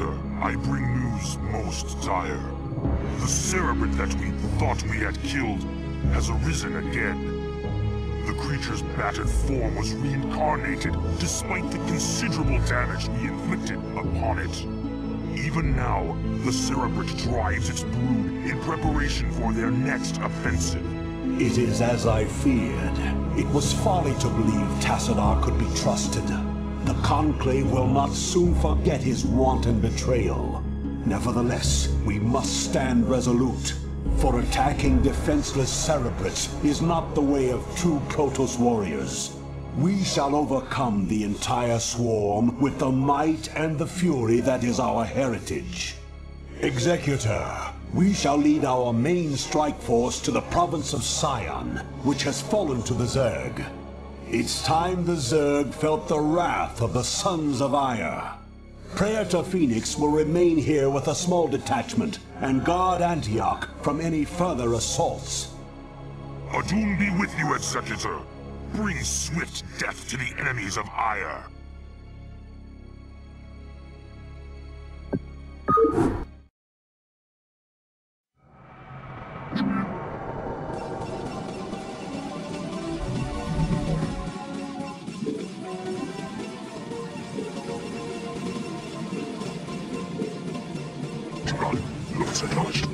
I bring news most dire. The Cerebrate that we thought we had killed has arisen again. The creature's battered form was reincarnated despite the considerable damage we inflicted upon it. Even now, the Cerebrate drives its brood in preparation for their next offensive. It is as I feared. It was folly to believe Tassadar could be trusted. The Conclave will not soon forget his wanton betrayal. Nevertheless, we must stand resolute. For attacking defenseless Cerebrates is not the way of true Protoss warriors. We shall overcome the entire swarm with the might and the fury that is our heritage. Executor, we shall lead our main strike force to the province of Scion, which has fallen to the Zerg. It's time the Zerg felt the wrath of the Sons of Aiur. Praetor Fenix will remain here with a small detachment and guard Antioch from any further assaults. Adun be with you, Executor. Bring swift death to the enemies of Aiur. Looks acknowledged.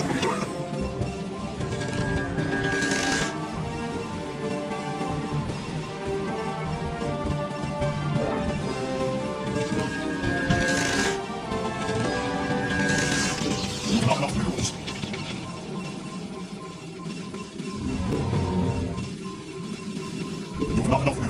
You've not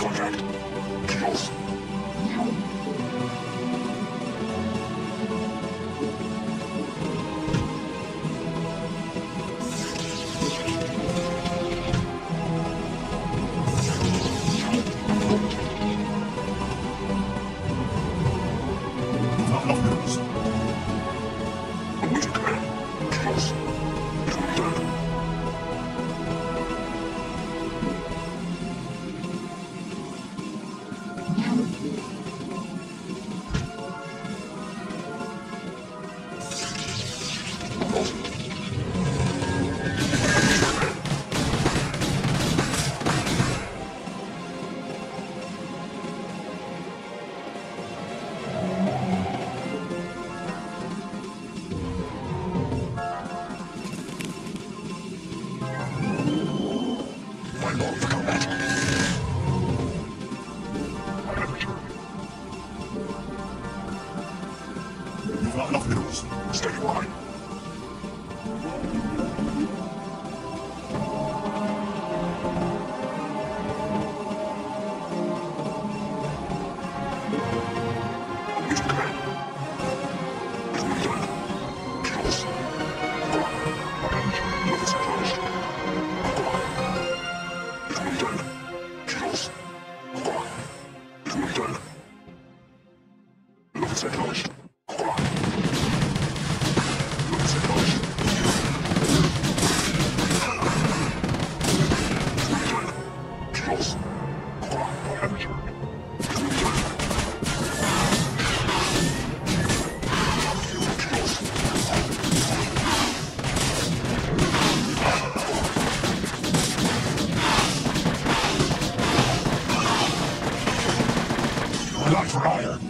command. Contact. Kills. Not enough minerals.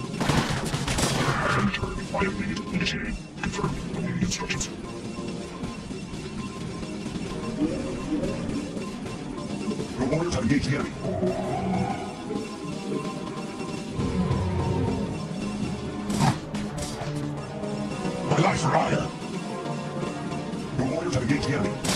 life. The warriors have engaged the enemy.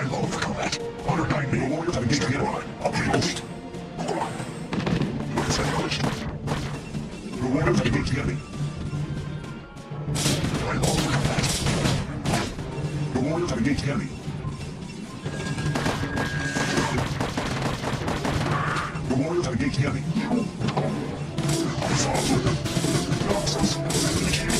I long for combat. Honor guide me. Warriors have engaged the enemy. Cheers. Unit is acknowledged. The warriors have engaged the enemy. I long for combat. The warriors have engaged the enemy. The warriors have engaged the enemy. Nonsense. The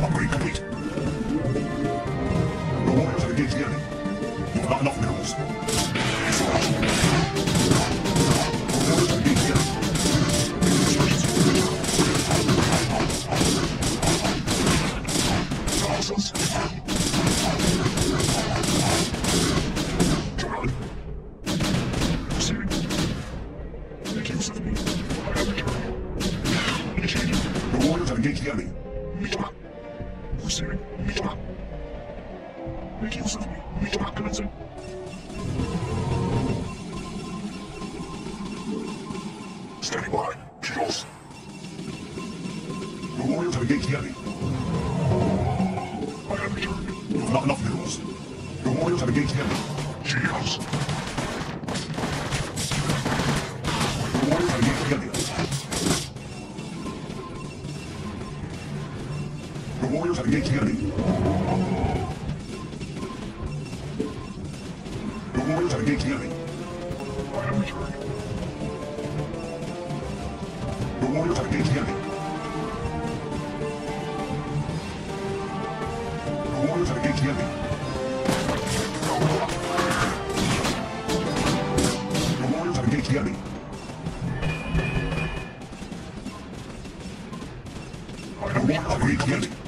Upgrade complete. Warriors have engaged the enemy. You have not enough minerals. Mitra. Standing by. Cheers. The warriors have engaged the enemy. I have returned. You have not enough minerals. The warriors have engaged the enemy. Cheers. The warriors have engaged. The warriors have engaged the enemy. The warriors have engaged the enemy. I have returned. The enemy. The warriors have engaged the enemy. I have warriors have engaged the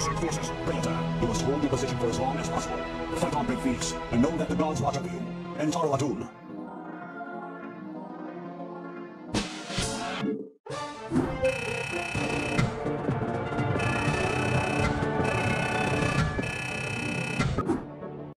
Zerg forces. You must hold your position for as long as possible. Fight on, Big Fenix, and know that the gods watch over you. En Taro Adun.